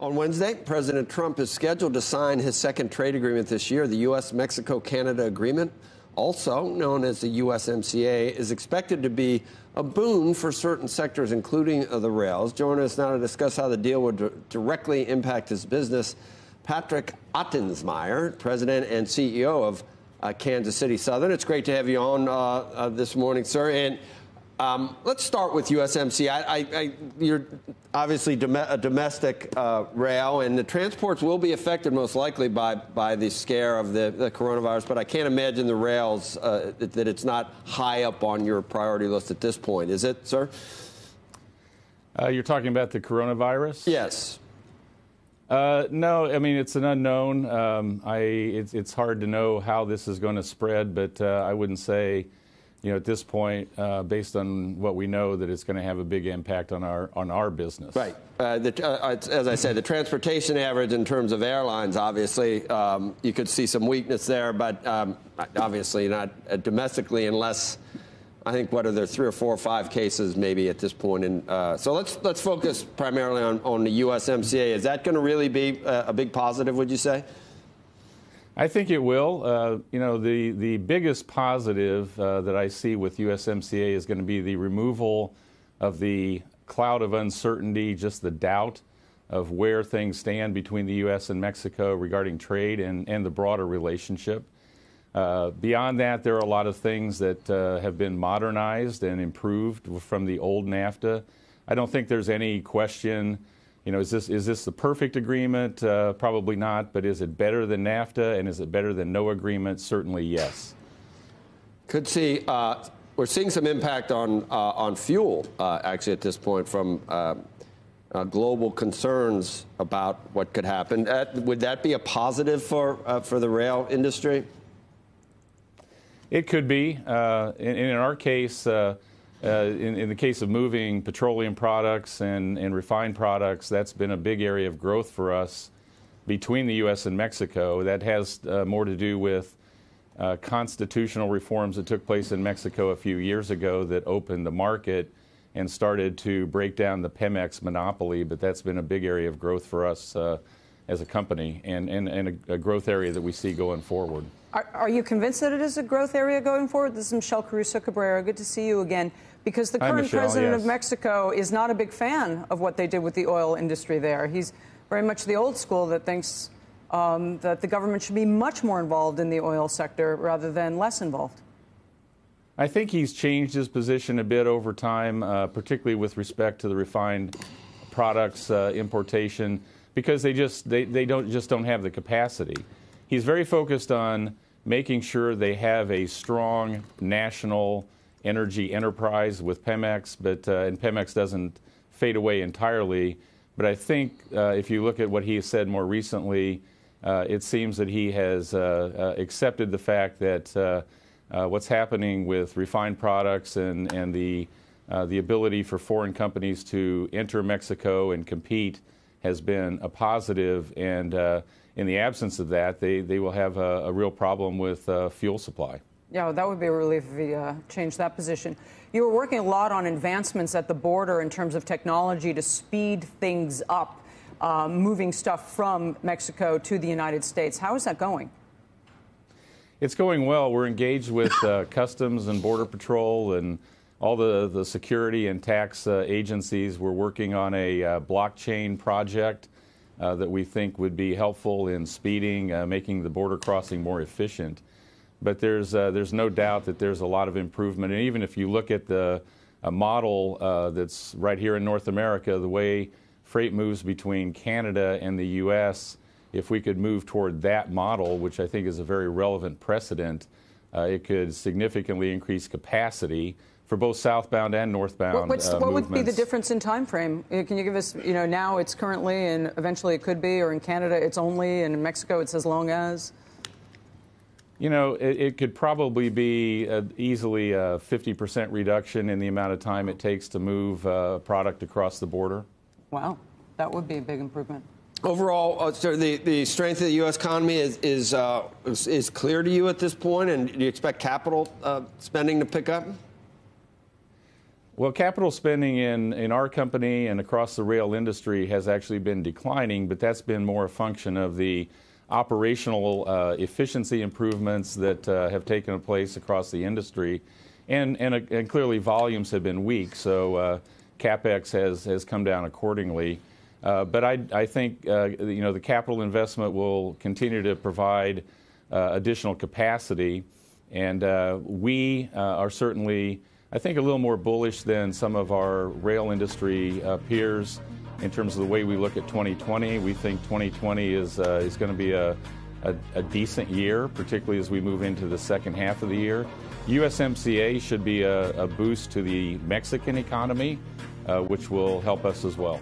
On Wednesday, President Trump is scheduled to sign his second trade agreement this year. The U.S. Mexico Canada Agreement, also known as the USMCA, is expected to be a boon for certain sectors, including the rails. Joining us now to discuss how the deal would directly impact his business, Patrick Ottensmeyer, President and CEO of uh, Kansas City Southern. It's great to have you on uh, uh, this morning, sir. And um, let's start with USMC. I, I, I, you're obviously dom- a domestic uh, rail, and the transports will be affected most likely by, by the scare of the, the coronavirus. But I can't imagine the rails uh, that, that, it's not high up on your priority list at this point. Is it, sir? Uh, you're talking about the coronavirus? Yes. Uh, no, I mean it's an unknown. Um, I, it's, it's, hard to know how this is going to spread, but uh, I wouldn't say you know, at this point, uh, based on what we know, that it's going to have a big impact on our on our business. Right. Uh, the, uh, as I said, the transportation average in terms of airlines, obviously, um, you could see some weakness there, but um, obviously not uh, domestically, unless I think what are there three or four or five cases maybe at this point. And uh, so let's let's focus primarily on on the USMCA. Is that going to really be a, a big positive? Would you say? I think it will. Uh, you know, the, the biggest positive uh, that I see with USMCA is going to be the removal of the cloud of uncertainty, just the doubt of where things stand between the U.S. and Mexico regarding trade and, and the broader relationship. Uh, beyond that, there are a lot of things that uh, have been modernized and improved from the old NAFTA. I don't think there's any question you know, is this is this the perfect agreement? Uh, probably not. But is it better than NAFTA, and is it better than no agreement? Certainly, yes. Could see uh, we're seeing some impact on uh, on fuel uh, actually at this point from. Uh, uh, global concerns about what could happen. would that be a positive for for the rail industry? It could be. in, in, our case, uh, in, in, the case of moving petroleum products and, and, refined products, that's been a big area of growth for us between the U.S. and Mexico. That has uh, more to do with uh, constitutional reforms that took place in Mexico a few years ago that opened the market and started to break down the Pemex monopoly. But that's been a big area of growth for us uh, as a company and, and, and a, a growth area that we see going forward. Are, are, you convinced that it is a growth area going forward? This is Michelle Caruso Cabrera. Good to see you again because the Hi, current Michelle, president yes. of Mexico is not a big fan of what they did with the oil industry there. He's very much the old school that thinks um, that the government should be much more involved in the oil sector rather than less involved. I think he's changed his position a bit over time, uh, particularly with respect to the refined products uh, importation, because they just they, they don't just don't have the capacity. He's very focused on making sure they have a strong national energy enterprise with Pemex, but uh, and Pemex doesn't fade away entirely. But I think uh, if you look at what he has said more recently, uh, it seems that he has uh, uh, accepted the fact that uh, what's happening with refined products and and the the ability for foreign companies to enter Mexico and compete has been a positive, and in the absence of that, they, they will have a, a real problem with fuel supply. Yeah, that would be a relief if he uh, changed that position. You were working a lot on advancements at the border in terms of technology to speed things up, uh, moving stuff from Mexico to the United States. How is that going? It's going well. We're engaged with uh, Customs and Border Patrol and all the, the security and tax uh, agencies. We're working on a uh, blockchain project uh, that we think would be helpful in speeding, making the border crossing more efficient but there's uh, there's no doubt that there's a lot of improvement. And even if you look at the model uh, that's right here in North America, the way freight moves between Canada and the U.S., if we could move toward that model, which I think is a very relevant precedent, uh, it could significantly increase capacity for both southbound and northbound what, uh, what would be the difference in time frame? Uh, can you give us, you know, now it's currently and eventually it could be, or in Canada it's only, and in Mexico it's as long as? You know, it, it could probably be a, easily a 50% reduction in the amount of time it takes to move a product across the border. Wow, that would be a big improvement. Overall, uh, so the, the strength of the U.S. economy is, is, uh, is, is, clear to you at this point, and do you expect capital uh, spending to pick up? Well, capital spending in, in our company and across the rail industry has actually been declining, but that's been more a function of the operational uh, efficiency improvements that uh, have taken place across the industry. And, and, uh, and, clearly, volumes have been weak, so uh, capex has, has come down accordingly. Uh, but I, I think uh, you know the capital investment will continue to provide additional capacity, and we are certainly I think a little more bullish than some of our rail industry uh, peers in terms of the way we look at 2020. We think 2020 is, uh, is going to be a, a, a, decent year, particularly as we move into the second half of the year. USMCA should be a, a boost to the Mexican economy, uh, which will help us as well.